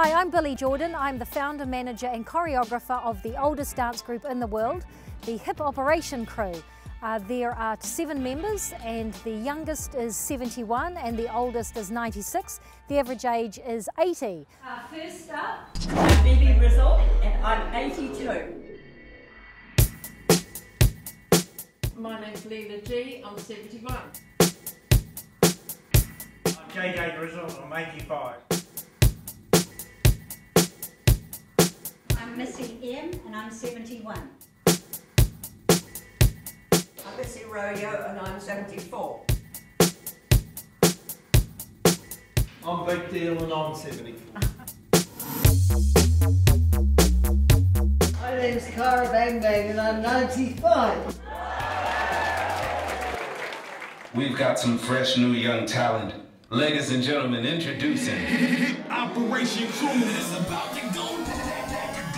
Hi, I'm Billy Jordan. I'm the founder, manager, and choreographer of the oldest dance group in the world, the Hip Op-eration Crew. Uh, there are seven members, and the youngest is 71 and the oldest is 96. The average age is 80. Uh, first up, I'm Bibi Rizzle, and I'm 82. My name's Leela G, I'm 71. I'm JJ Grizzle, I'm 85. Missy M and I'm 71. I'm Missy Royo, and I'm 74. I'm Big Deal and I'm 74. My name's Cara Bang Bang and I'm 95. We've got some fresh new young talent. Ladies and gentlemen, introducing Op-eration Crew is about to go down.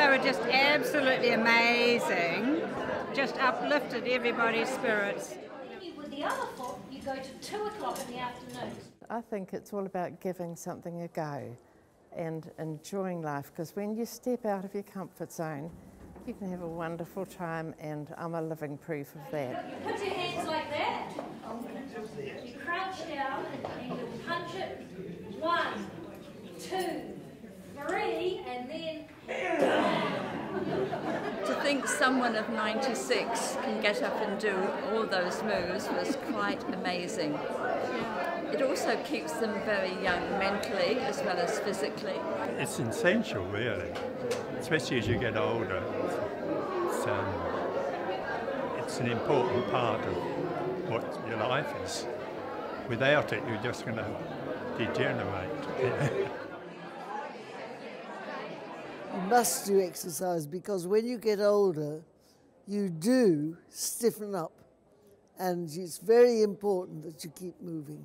They were just absolutely amazing. Just uplifted everybody's spirits. With the other foot, you go to 2 o'clock in the afternoon. I think it's all about giving something a go and enjoying life because when you step out of your comfort zone, you can have a wonderful time, and I'm a living proof of that. You put your hands like that. You crouch down and you punch it. One, two, three, and then To think someone of 96 can get up and do all those moves was quite amazing. It also keeps them very young mentally as well as physically. It's essential, really, especially as you get older. It's, um, it's an important part of what your life is. Without it, you're just going to degenerate. You must do exercise because when you get older, you do stiffen up. And it's very important that you keep moving.